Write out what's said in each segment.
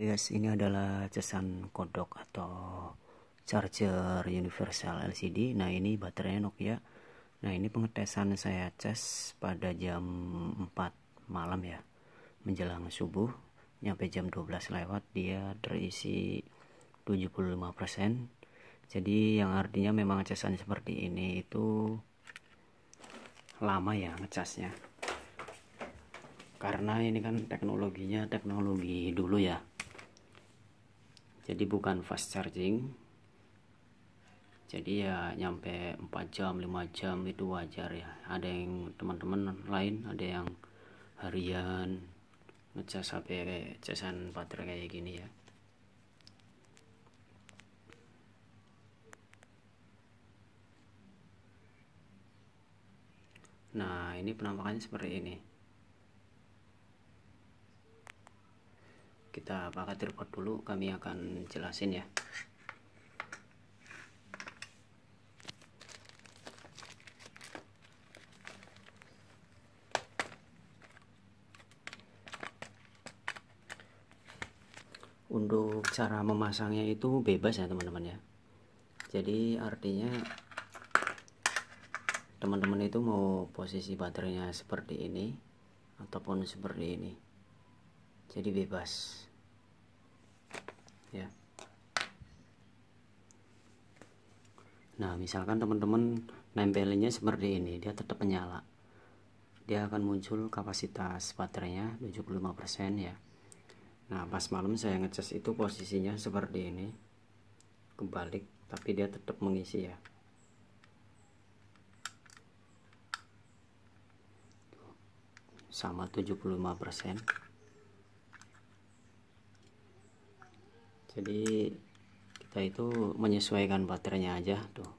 Guys, ini adalah casan kodok atau charger universal LCD. Nah, ini baterainya Nokia. Nah, ini pengetesan saya cas pada jam 4 malam ya. Menjelang subuh, nyampe jam 12 lewat dia terisi 75%. Jadi yang artinya memang casan seperti ini itu lama ya ngecasnya. Karena ini kan teknologinya teknologi dulu ya jadi bukan fast charging. Jadi ya nyampe 4 jam 5 jam itu wajar ya. Ada yang teman-teman lain ada yang harian ngecas HP casan baterai kayak gini ya. Nah ini penampakannya seperti ini kita pakai tripod dulu kami akan jelasin ya. Untuk cara memasangnya itu bebas ya teman-teman ya. Jadi artinya teman-teman itu mau posisi baterainya seperti ini ataupun seperti ini jadi bebas. Ya. Nah misalkan teman-teman nempelinnya seperti ini dia tetap menyala. Dia akan muncul kapasitas baterainya 75% ya. Nah pas malam saya ngecas itu posisinya seperti ini kebalik tapi dia tetap mengisi ya. Sama 75% jadi kita itu menyesuaikan baterainya aja tuh.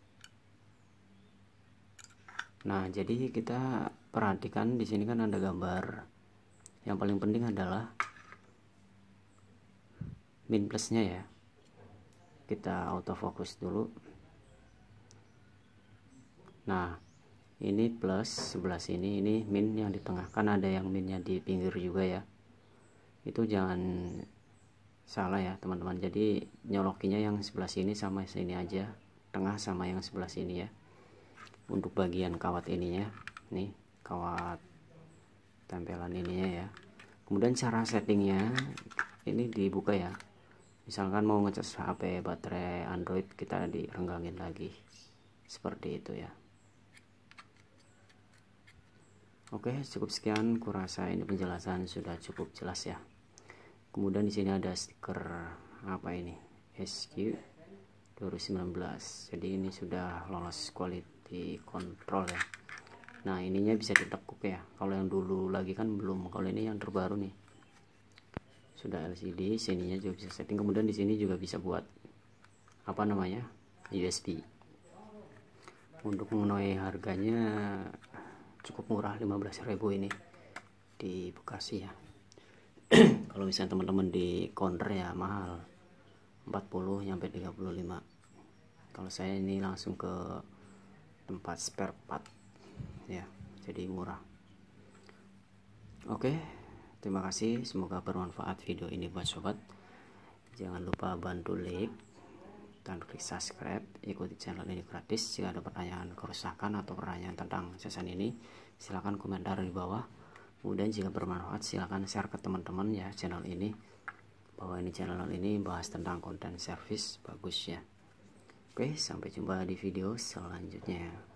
Nah jadi kita perhatikan di sini kan ada gambar. Yang paling penting adalah min plusnya ya. Kita autofocus dulu. Nah ini plus sebelah sini ini min yang di tengah. Kan ada yang minnya di pinggir juga ya. Itu jangan salah ya teman-teman. Jadi nyolokinya yang sebelah sini sama sini aja. Tengah sama yang sebelah sini ya. Untuk bagian kawat ininya. Nih kawat tempelan ininya ya. Kemudian cara settingnya ini dibuka ya. Misalkan mau ngecas HP baterai Android kita direnggangin lagi. Seperti itu ya. Oke cukup sekian kurasa ini penjelasan sudah cukup jelas ya kemudian di sini ada stiker apa ini SQ 2019 jadi ini sudah lolos quality control ya. Nah ininya bisa ditekuk ya. Kalau yang dulu lagi kan belum. Kalau ini yang terbaru nih. Sudah LCD sininya juga bisa setting. Kemudian di sini juga bisa buat apa namanya USB untuk mengenai harganya cukup murah 15.000 ini di Bekasi ya kalau misalnya teman-teman di counter ya mahal. 40 sampai 35 kalau saya ini langsung ke tempat spare part. Ya jadi murah. Oke terima kasih. Semoga bermanfaat video ini buat sobat. Jangan lupa bantu like dan klik subscribe. Ikuti channel ini gratis. Jika ada pertanyaan kerusakan atau pertanyaan tentang season ini silahkan komentar di bawah kemudian jika bermanfaat silahkan share ke teman-teman ya channel ini. Bahwa ini channel ini bahas tentang konten service bagus ya. Oke sampai jumpa di video selanjutnya